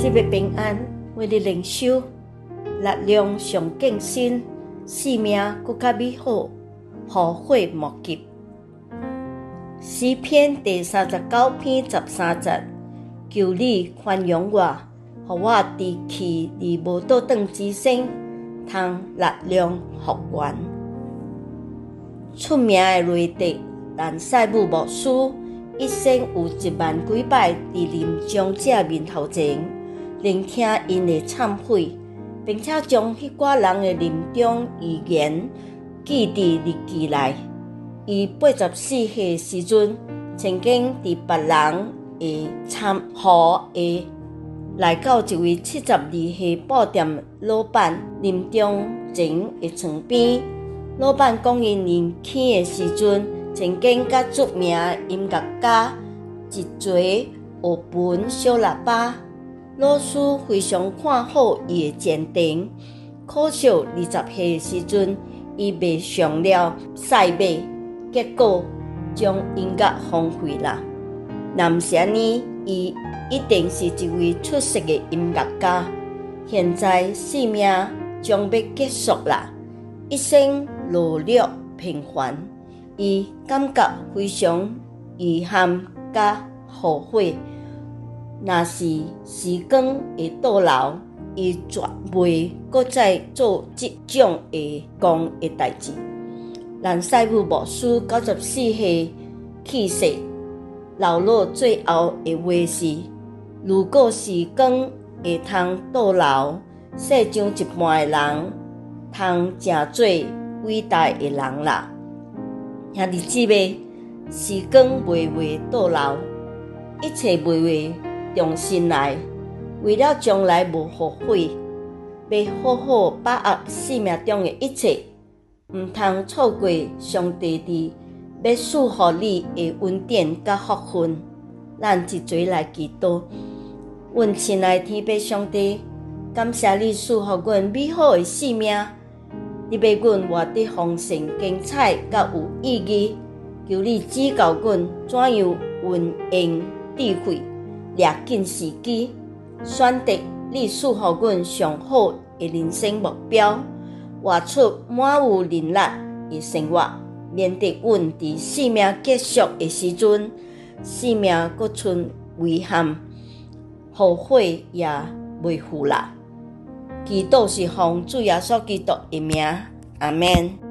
即个平安，为你灵修，力量上更新，生命更加美好，后悔莫及。诗篇第三十九篇十三节，求你宽容我，互我伫去而无倒转之身，通力量复原。出名的瑞德兰塞姆牧师，一生有一万几摆伫临终者面头前。聆听因的忏悔，并且将迄寡人的临终遗言记伫日记内。伊八十四岁时阵，曾经伫别人的参考下来到一位七十二岁布店老板临终前的床边。老板讲，因年轻的时阵，曾经甲著名音乐家一齐学本小喇叭。老师非常看好伊的前程，可惜二十岁时阵，伊迷上了赛马，结果将音乐荒废了。男生呢，伊一定是一位出色的音乐家。现在生命将要结束了，一生努力平凡，伊感觉非常遗憾加后悔。若是时光会倒流，伊绝袂搁再做即种会讲的代志。兰师傅无输九十四岁去世，留落最后的话是：如果时光会通倒流，世上一半的人通成做伟大的人啦。兄弟姊妹，时光袂会倒流，一切袂会。重新来，为了将来无后悔，要好好把握生命中的一切，毋通错过上帝伫要赐予你的恩典甲福分。咱一齐来祈祷，阮亲爱天父上帝，感谢你赐予阮美好的生命，你要阮活得丰盛、精彩、甲有意义。求你指教阮怎样运用智慧。抓紧时机，选择你赐予阮上好的人生目标，活出满有能力的生活，免得阮伫生命结束的时阵，生命搁剩遗憾、后悔也未负啦。祈祷是奉主耶稣基督的名，阿门。